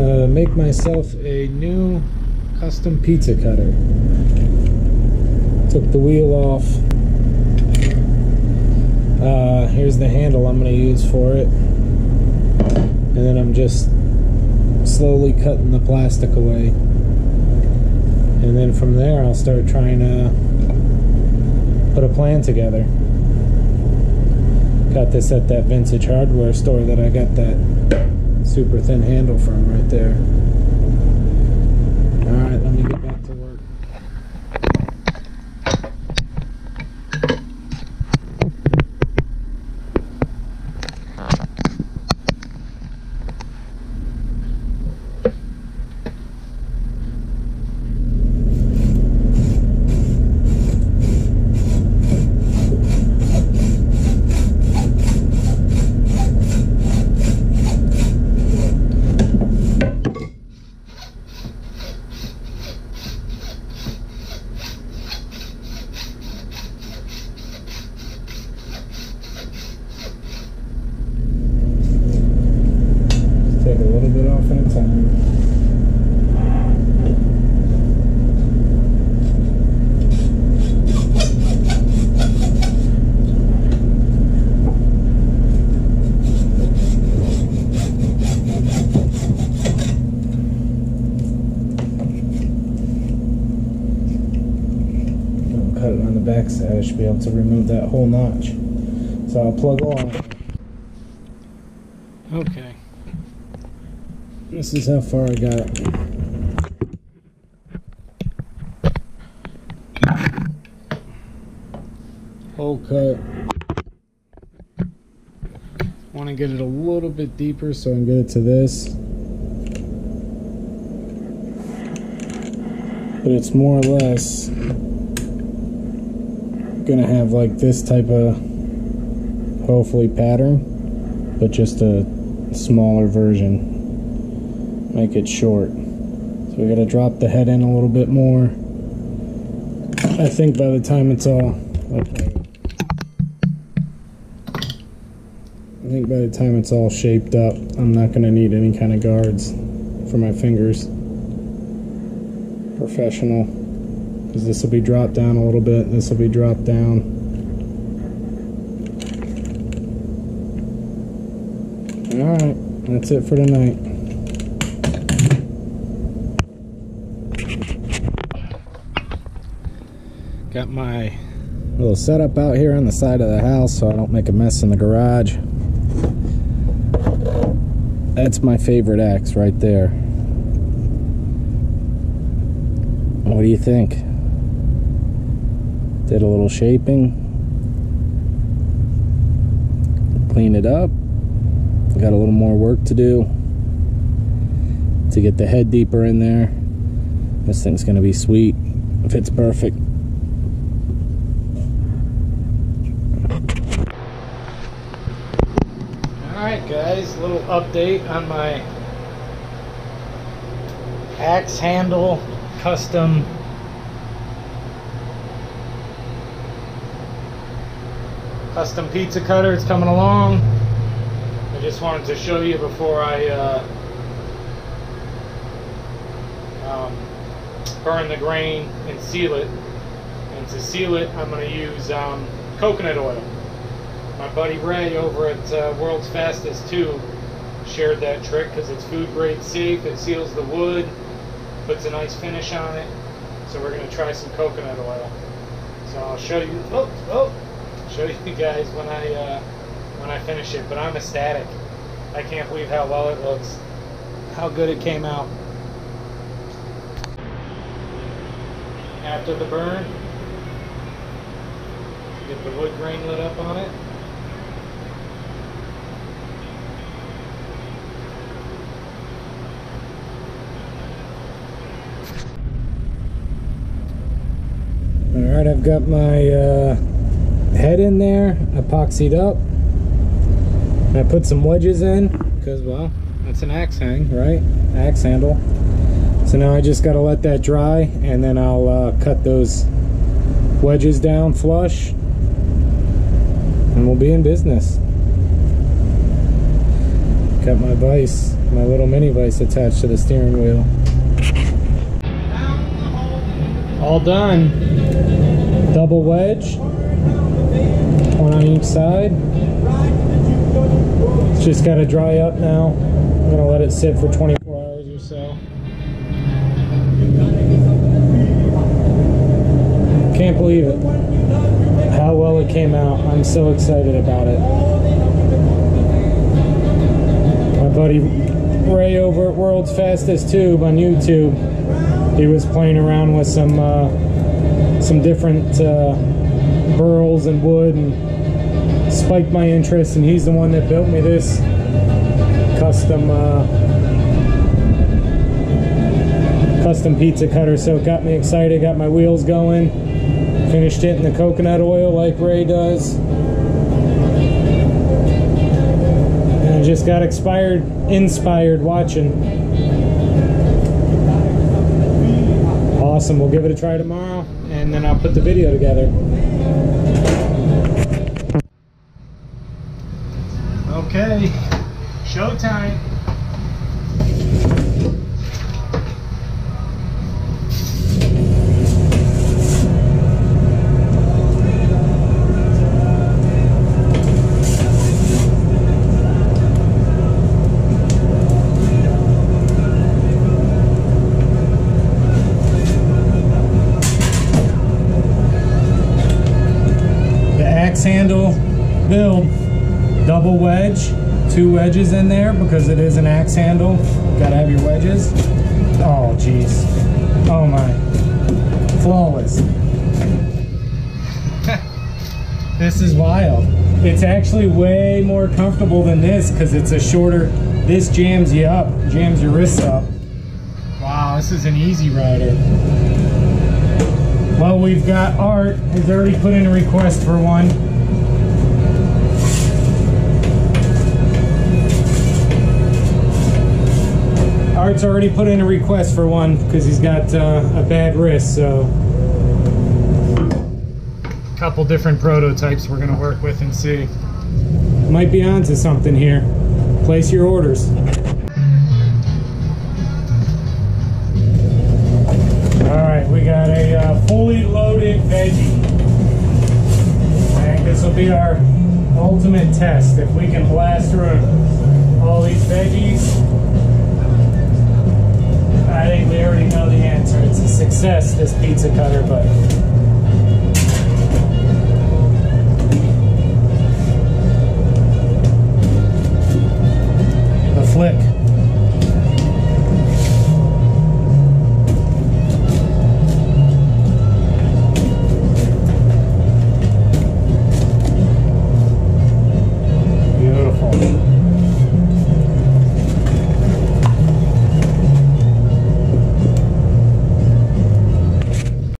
gonna make myself a new custom pizza cutter. Took the wheel off. Uh, here's the handle I'm gonna use for it. And then I'm just slowly cutting the plastic away. And then from there I'll start trying to put a plan together. Got this at that vintage hardware store that I got that super thin handle from right there. Alright, let me get back to work. Take a little bit off at a time. I'll cut it on the back side. I should be able to remove that whole notch. So I'll plug along. Okay. This is how far I got. Hole cut. Want to get it a little bit deeper so I can get it to this. But it's more or less gonna have like this type of hopefully pattern, but just a smaller version. Make it short. So we gotta drop the head in a little bit more. I think by the time it's all okay. I think by the time it's all shaped up, I'm not gonna need any kind of guards for my fingers. Professional. Because this will be dropped down a little bit, this will be dropped down. Alright, that's it for tonight. Got my little setup out here on the side of the house so I don't make a mess in the garage. That's my favorite axe right there. What do you think? Did a little shaping. Clean it up. Got a little more work to do to get the head deeper in there. This thing's gonna be sweet. Fits perfect. Alright guys, little update on my axe handle custom custom pizza cutter. It's coming along. I just wanted to show you before I uh, um, burn the grain and seal it. And to seal it, I'm going to use um, coconut oil. My buddy Ray over at uh, World's Fastest 2 shared that trick because it's food grade safe. It seals the wood, puts a nice finish on it. So we're going to try some coconut oil. So I'll show you. Oh, oh, show you guys when I uh, when I finish it. But I'm ecstatic. I can't believe how well it looks. How good it came out. After the burn, get the wood grain lit up on it. All right, I've got my uh, head in there, epoxied up. I put some wedges in because, well, that's an axe hang, right? Axe handle. So now I just got to let that dry and then I'll uh, cut those wedges down flush and we'll be in business. Got my vise my little mini vise attached to the steering wheel. All done. Double wedge, on each side. It's just got to dry up now. I'm gonna let it sit for 24 hours or so. Can't believe it. How well it came out. I'm so excited about it. My buddy Ray over at World's Fastest Tube on YouTube, he was playing around with some uh, some different uh, burls and wood and spiked my interest and he's the one that built me this custom uh, custom pizza cutter. So it got me excited got my wheels going finished it in the coconut oil like Ray does. And I just got expired inspired watching. Awesome. We'll give it a try tomorrow and then I'll put the video together okay showtime. The axe handle. Build double wedge two wedges in there because it is an axe handle. Gotta have your wedges. Oh jeez. Oh my. Flawless. This is wild. It's actually way more comfortable than this because it's a shorter this jams you up jams your wrists up. Wow this is an easy rider. Well, we've got Art. Has already put in a request for one. Art's already put in a request for one because he's got uh, a bad wrist, so. A Couple different prototypes we're gonna work with and see. Might be onto something here. Place your orders. All right, we got a uh, fully loaded veggie. And this will be our ultimate test. If we can blast through all these veggies, I think we already know the answer. It's a success, this pizza cutter, but the flick.